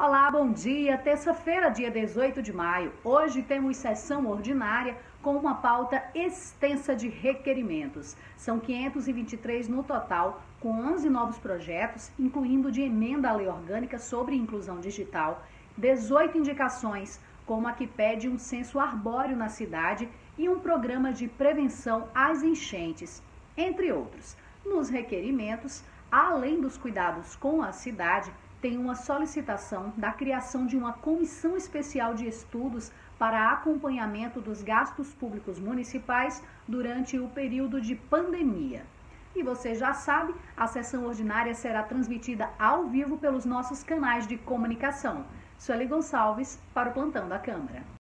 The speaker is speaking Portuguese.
Olá, bom dia. Terça-feira, dia 18 de maio. Hoje temos sessão ordinária com uma pauta extensa de requerimentos. São 523 no total, com 11 novos projetos, incluindo de emenda à lei orgânica sobre inclusão digital, 18 indicações, como a que pede um censo arbóreo na cidade e um programa de prevenção às enchentes, entre outros. Nos requerimentos, além dos cuidados com a cidade, tem uma solicitação da criação de uma comissão especial de estudos para acompanhamento dos gastos públicos municipais durante o período de pandemia. E você já sabe, a sessão ordinária será transmitida ao vivo pelos nossos canais de comunicação. Sueli Gonçalves, para o Plantão da Câmara.